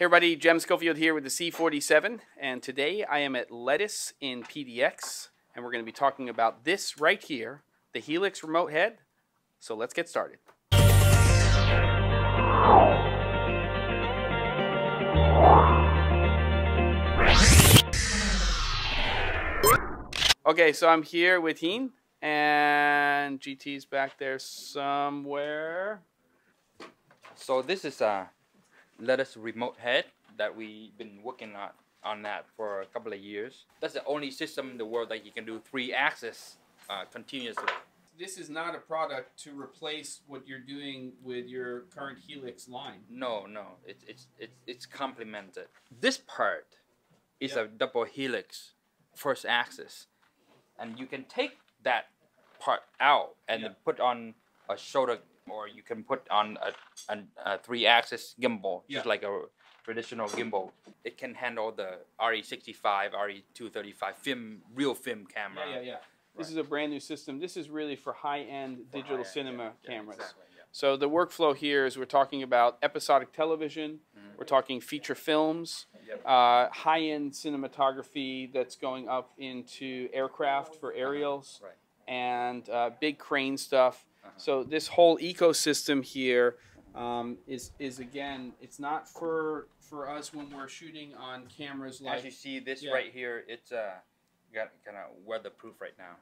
Hey everybody, Jem Schofield here with the C47, and today I am at Letus in PDX, and we're going to be talking about this right here, the Helix remote head. So let's get started. Okay, so I'm here with Hien, and GT's back there somewhere. So this is a Letus remote head that we've been working on on that for a couple of years. That's the only system in the world that you can do three axis uh, continuously. This is not a product to replace what you're doing with your current Helix line. No, no, it's it's it's it's complemented. This part is Yeah. a double helix first axis, and you can take that part out and then put on a shoulder, or you can put on a, a, a three axis gimbal, just like a traditional gimbal. It can handle the ARRI 65, RE235 film, real film camera. Yeah, yeah, yeah. This Right. is a brand new system. This is really for high-end For digital high-end, cinema yeah, yeah, cameras. exactly. So the workflow here is we're talking about episodic television, Mhm. we're talking feature films, Yep. uh, high-end cinematography that's going up into aircraft for aerials, Right. and uh, big crane stuff. Uh-huh. So this whole ecosystem here um, is is again, it's not for for us when we're shooting on cameras like. As you see, this Yeah. right here, it's uh, got kind of weatherproof right now.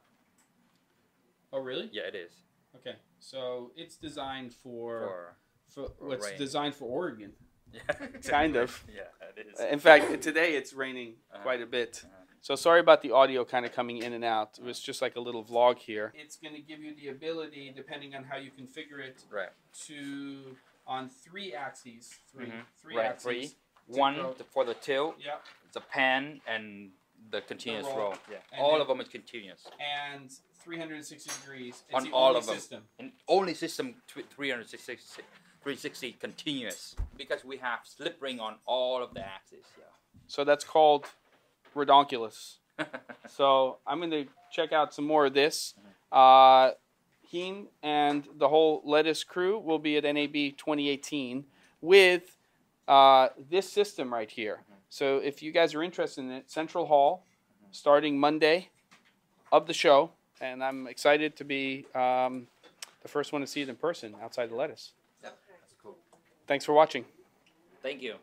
Oh, really? Yeah, it is. Okay, so it's designed for For for what's rain. designed for Oregon. yeah, Kind of. Yeah, it is. In fact, today it's raining Uh-huh. quite a bit. Uh-huh. So sorry about the audio kind of coming in and out. It was just like a little vlog here. It's going to give you the ability, depending on how you configure it, Right. to on three axes, 3 Mhm. three Right, axes. three. One go- for the tilt, Yep, the pan, and the continuous roll. roll. Yeah. And all then- of them is continuous. and 360 degrees. It's On the all only of them. system. And only system 360, 360 continuous because we have slip ring on all of the axes. Yeah. So that's called redonkulous. So I'm going to check out some more of this. Uh, Hien and the whole Letus crew will be at NAB 2018 with uh, this system right here. So if you guys are interested in it, Central Hall, starting Monday of the show, and I'm excited to be um, the first one to see it in person outside the Letus. That's cool. Thanks for watching. Thank you.